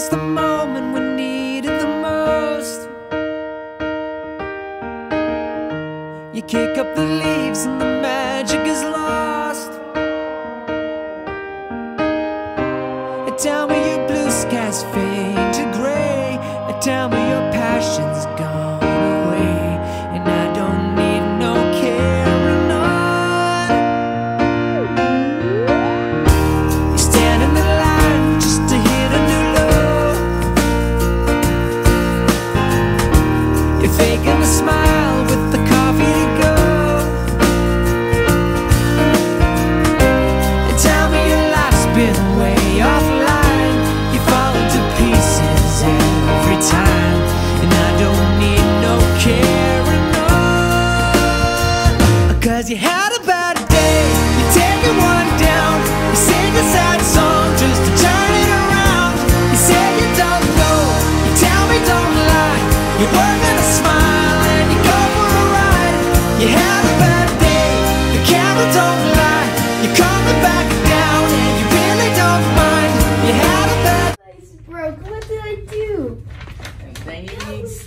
was the moment we needed the most. You kick up the leaves and the magic is lost. A town where your blue skies fade to gray, a town where your passion's gone.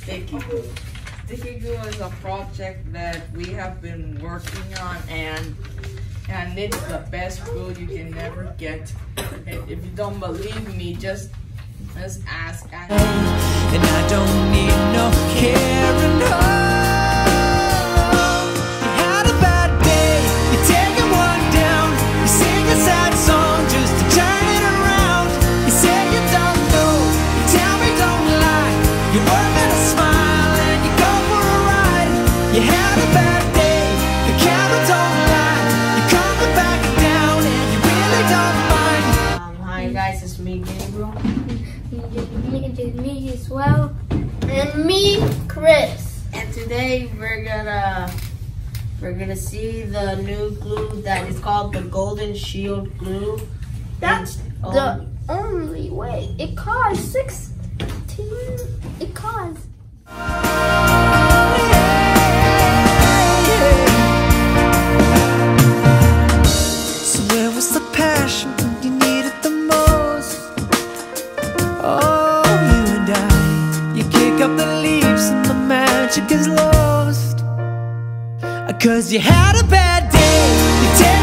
Sticky glue. Sticky glue is a project that we have been working on and and it's the best glue you can never get. If you don't believe me, just just ask. and I don't need no carrying on. You had a bad day, guys, it's me, Gabriel. Me, me as well. And me, Chris. And today we're gonna we're gonna see the new glue that is called the Golden Shield glue. That's It's the um, only way. It costs 16. It costs. So where was the passion leaves and the magic is lost. Cause you had a bad day,